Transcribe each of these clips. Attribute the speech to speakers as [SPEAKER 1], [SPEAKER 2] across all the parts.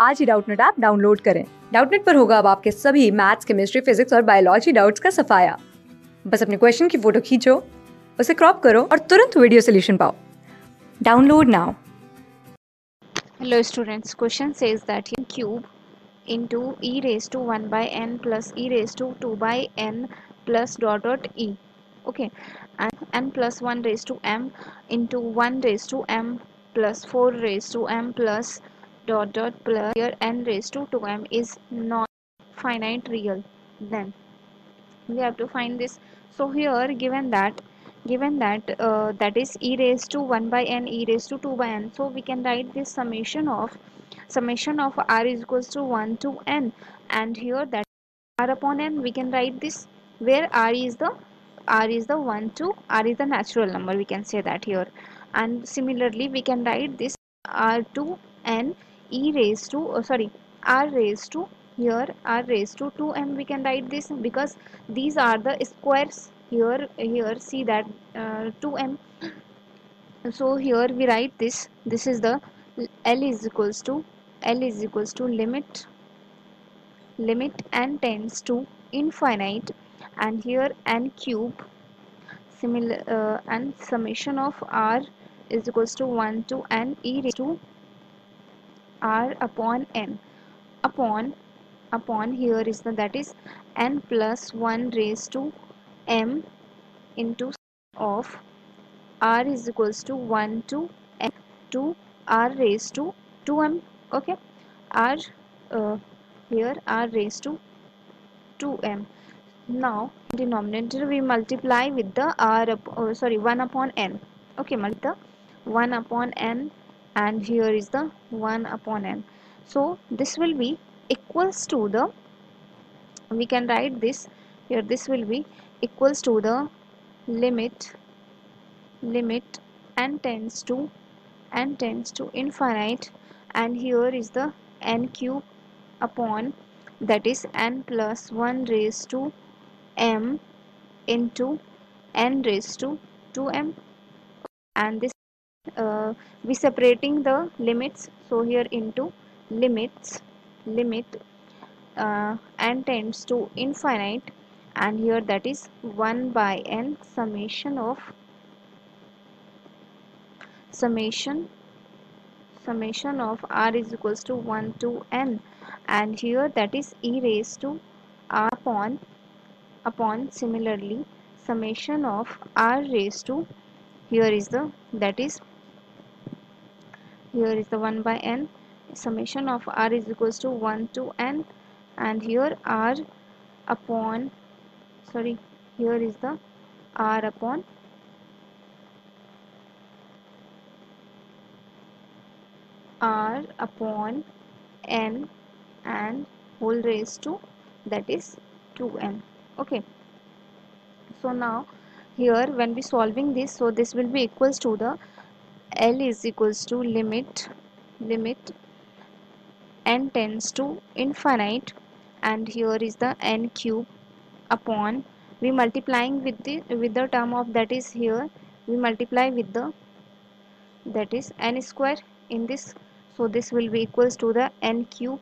[SPEAKER 1] आज ही Doubtnut app download करें डाउटनेट पर होगा अब आपके सभी मैथ्स केमिस्ट्री फिजिक्स और बायोलॉजी डाउट्स का सफाया बस अपने क्वेश्चन की फ़ोटो खींचो उसे क्रॉप करो और तुरंत वीडियो सोल्यूशन पाओ download now
[SPEAKER 2] Hello students, question says that in cube into e raised to 1 by n plus e raised to 2 by n plus dot dot e. Okay, and n plus 1 raised to m into 1 raised to m plus 4 raised to m plus dot dot plus here n raised to 2m is not finite real. Then we have to find this. So here given that given that uh, that is e raised to 1 by n e raised to 2 by n so we can write this summation of summation of r is equals to 1 to n and here that r upon n we can write this where r is the r is the 1 to r is the natural number we can say that here and similarly we can write this r to n e raised to oh, sorry r raised to here r raised to 2m we can write this because these are the squares here here see that uh, 2m so here we write this this is the l is equals to l is equals to limit limit n tends to infinite and here n cube similar uh, and summation of r is equals to 1 to n e raised to r upon n. Upon upon here is the that is n plus 1 raised to m into of r is equals to 1 to m to r raised to 2m okay? R uh, here r raised to 2m now denominator we multiply with the r up, oh, sorry 1 upon n. Okay multiply the 1 upon n and here is the 1 upon n. So this will be equals to the we can write this here this will be equals to the limit limit n tends to n tends to infinite and here is the n cube upon that is n plus 1 raised to m into n raised to 2m and this uh, we separating the limits. So here into limits limit uh, n tends to infinite. And here that is 1 by n summation of summation summation of r is equals to 1 to n. And here that is e raised to r upon upon similarly summation of r raised to here is the that is here is the 1 by n. Summation of r is equals to 1 to n. And here r upon sorry here is the r upon. R upon n and whole raised to that is 2n okay. So now here when we solving this so this will be equals to the l is equals to limit limit n tends to infinite and here is the n cube upon. We multiplying with the with the term of that is here we multiply with the that is n square in this. So this will be equals to the n cube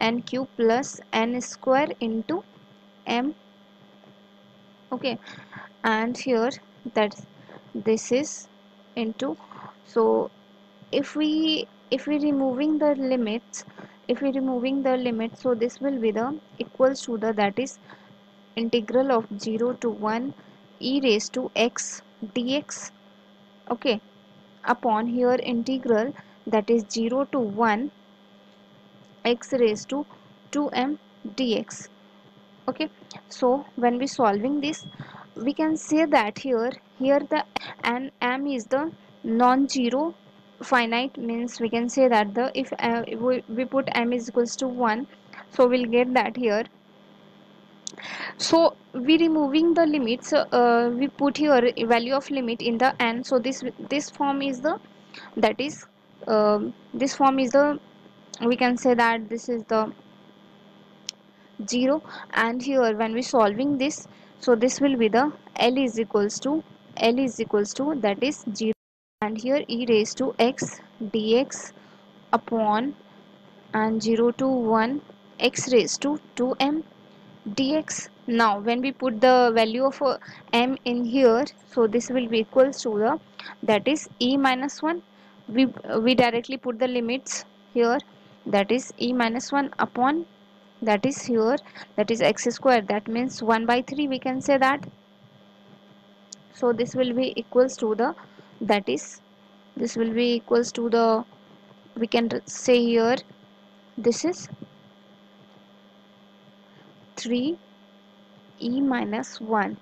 [SPEAKER 2] n cube plus n square into m. Okay. And here that this is into. So if we if we removing the limits if we removing the limit so this will be the equals to the that is integral of 0 to 1 e raised to x dx. Okay. Upon here integral that is 0 to 1 x raised to 2m dx. Okay. So when we solving this we can say that here here the and m is the non-zero finite means we can say that the if uh, we, we put m is equals to 1 so we'll get that here. So we removing the limits uh, we put here value of limit in the n. So this this form is the that is uh, this form is the we can say that this is the 0 and here when we solving this so this will be the l is equals to l is equals to that is 0 and here e raised to x dx upon and 0 to 1 x raised to 2m dx. Now when we put the value of uh, m in here so this will be equals to the that is e minus 1 we we directly put the limits here that is e minus 1 upon that is here that is x square that means 1 by 3 we can say that so this will be equals to the that is this will be equals to the we can say here this is 3 e minus 1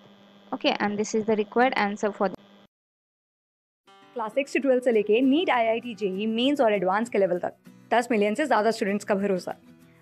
[SPEAKER 2] okay and this is the required answer for the
[SPEAKER 1] class six से twelfth से लेके NEET I I T JEE mains और advance के level तक दस million से ज़्यादा students का भरोसा